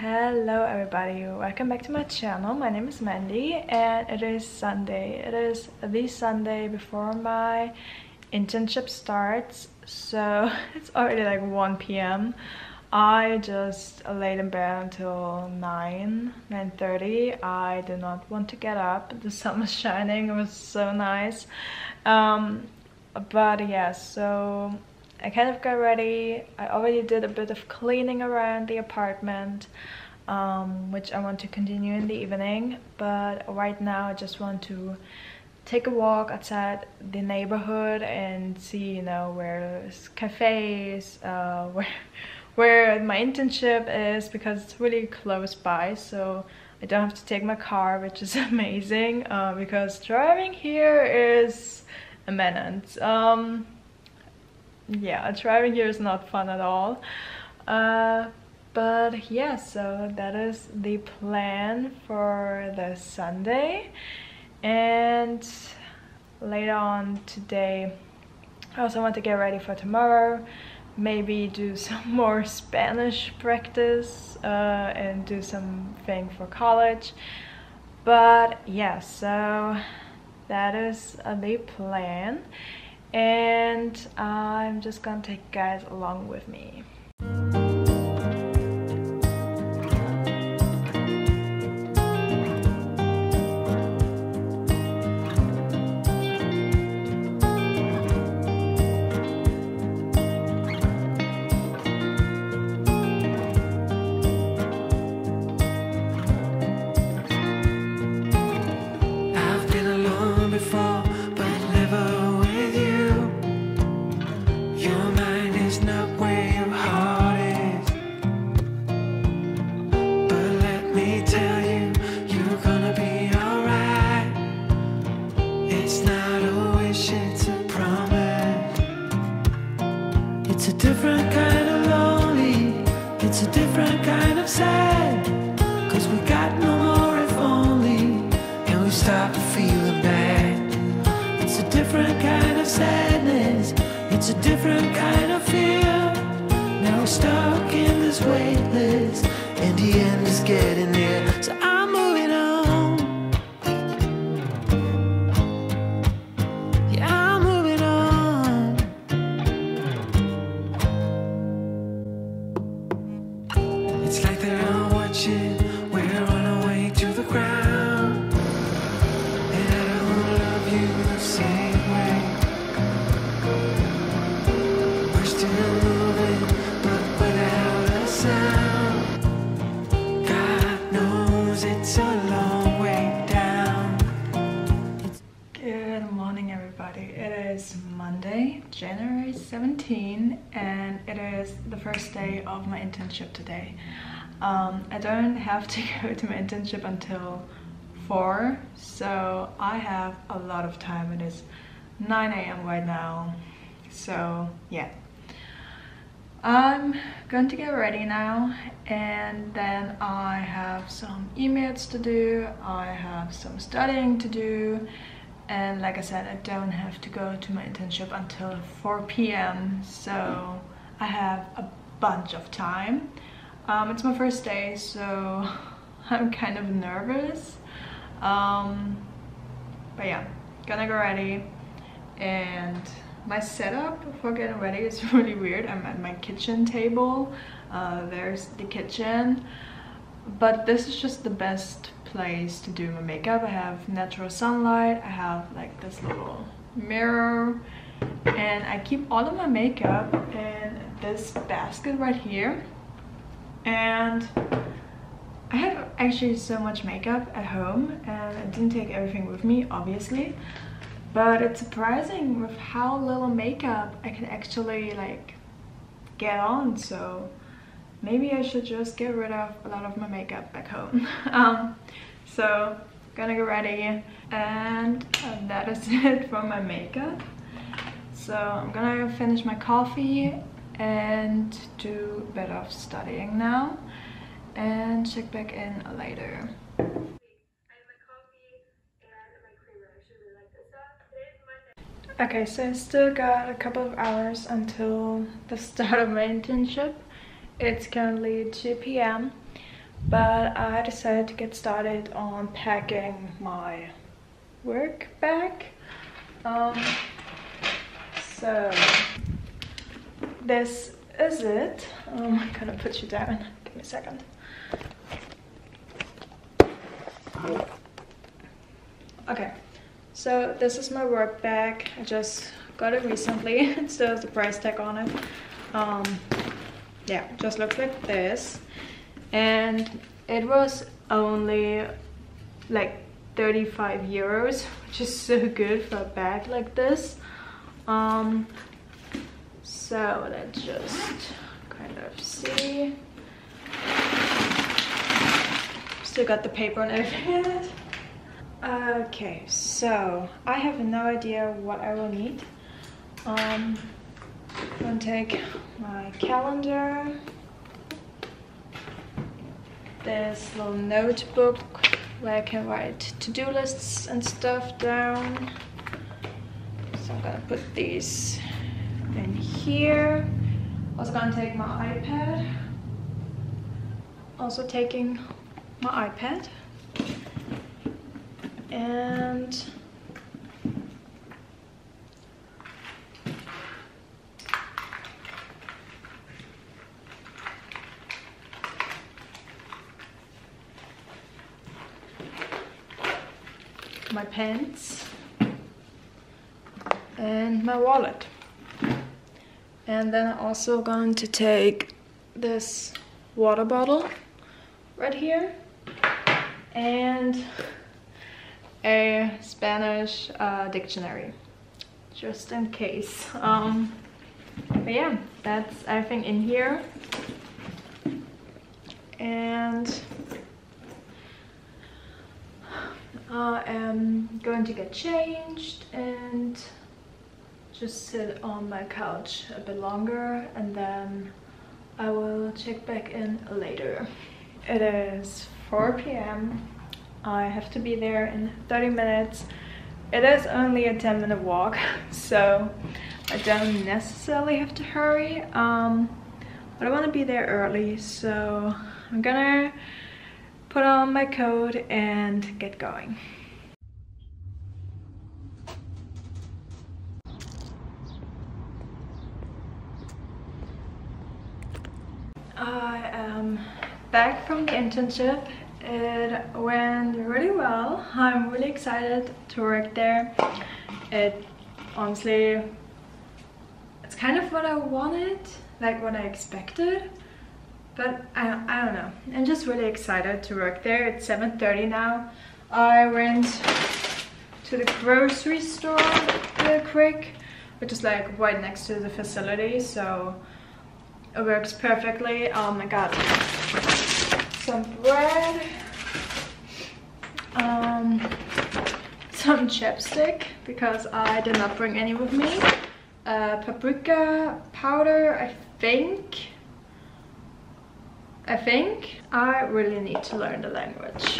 Hello everybody, welcome back to my channel. My name is Mandy and it is Sunday. It is the Sunday before my internship starts. So it's already like 1 p.m. I just laid in bed until 9, 9.30. I did not want to get up. The sun was shining, it was so nice. Um, but yeah, so I kind of got ready. I already did a bit of cleaning around the apartment, um, which I want to continue in the evening. But right now I just want to take a walk outside the neighborhood and see, you know, where cafes, uh, where, where my internship is because it's really close by. So I don't have to take my car, which is amazing uh, because driving here is a menace. Um, yeah, driving here is not fun at all. Uh, but yeah, so that is the plan for the Sunday. And later on today, I also want to get ready for tomorrow. Maybe do some more Spanish practice uh, and do something for college. But yeah, so that is the plan and I'm just gonna take you guys along with me. different kind of fear. Now stuck in this waitlist, and the end is getting January 17 and it is the first day of my internship today. Um, I don't have to go to my internship until 4 so I have a lot of time. It is 9 a.m. right now so yeah. I'm going to get ready now and then I have some emails to do, I have some studying to do and like I said I don't have to go to my internship until 4 p.m. so I have a bunch of time. Um, it's my first day so I'm kind of nervous. Um, but yeah gonna go ready. And my setup for getting ready is really weird. I'm at my kitchen table. Uh, there's the kitchen. But this is just the best place to do my makeup. I have natural sunlight, I have like this little mirror, and I keep all of my makeup in this basket right here. And I have actually so much makeup at home and I didn't take everything with me, obviously. But it's surprising with how little makeup I can actually like get on. So maybe I should just get rid of a lot of my makeup back home. um, so gonna get ready and that is it for my makeup. So I'm gonna finish my coffee and do a bit of studying now and check back in later. Okay, so I still got a couple of hours until the start of my internship. It's currently 2 p.m. but I decided to get started on packing my work bag. Um, so this is it. Um, I'm gonna put you down. Give me a second. Okay, so this is my work bag. I just got it recently. it still has the price tag on it. Um, yeah, just looks like this. And it was only like 35 euros, which is so good for a bag like this. Um, so let's just kind of see. Still got the paper and everything Okay, so I have no idea what I will need. Um, I'm gonna take my calendar, this little notebook where I can write to-do lists and stuff down. So I'm gonna put these in here. Also gonna take my iPad. Also taking my iPad and my pants and my wallet. And then I'm also going to take this water bottle right here and a Spanish uh, dictionary just in case. Um, but yeah that's everything in here. And I am going to get changed and just sit on my couch a bit longer and then I will check back in later. It is 4 p.m. I have to be there in 30 minutes. It is only a 10 minute walk, so I don't necessarily have to hurry. Um, but I want to be there early, so I'm gonna put on my coat and get going. I am back from the internship it went really well. I'm really excited to work there. It honestly, it's kind of what I wanted, like what I expected. But I, I don't know. I'm just really excited to work there. It's 7.30 now. I went to the grocery store real quick, which is like right next to the facility. So it works perfectly. Oh my god some bread, um, some chapstick because I did not bring any with me, uh, paprika powder, I think. I think I really need to learn the language.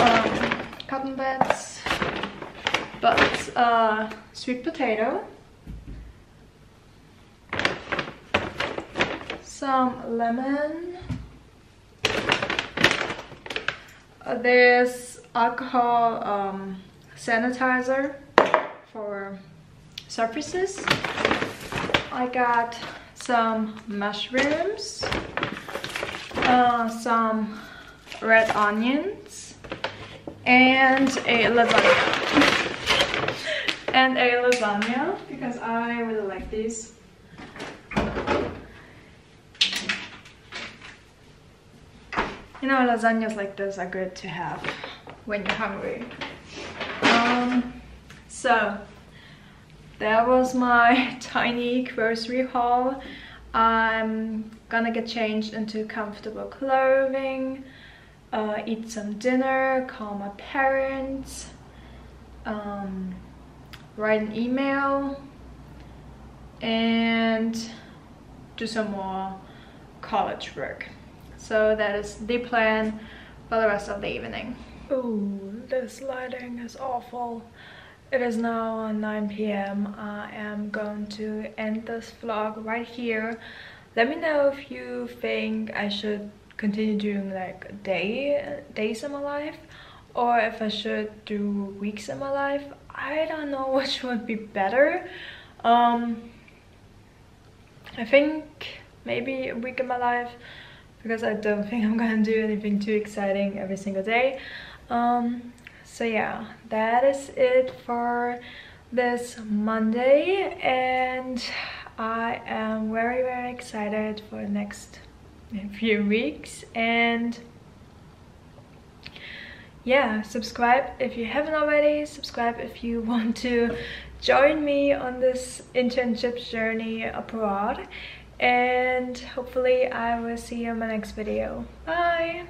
Um, cotton buds, but uh, sweet potato, some lemon, this alcohol um, sanitizer for surfaces. I got some mushrooms, uh, some red onions, and a lasagna. and a lasagna because I really like these. You know, lasagnas like this are good to have when you're hungry. Um, so, that was my tiny grocery haul. I'm gonna get changed into comfortable clothing, uh, eat some dinner, call my parents, um, write an email, and do some more college work. So that is the plan for the rest of the evening. Oh, this lighting is awful. It is now 9 p.m. I am going to end this vlog right here. Let me know if you think I should continue doing like day days in my life or if I should do weeks in my life. I don't know which would be better. Um, I think maybe a week in my life because I don't think I'm gonna do anything too exciting every single day. Um, so yeah, that is it for this Monday and I am very very excited for the next few weeks. And yeah subscribe if you haven't already. Subscribe if you want to join me on this internship journey abroad. And hopefully I will see you in my next video. Bye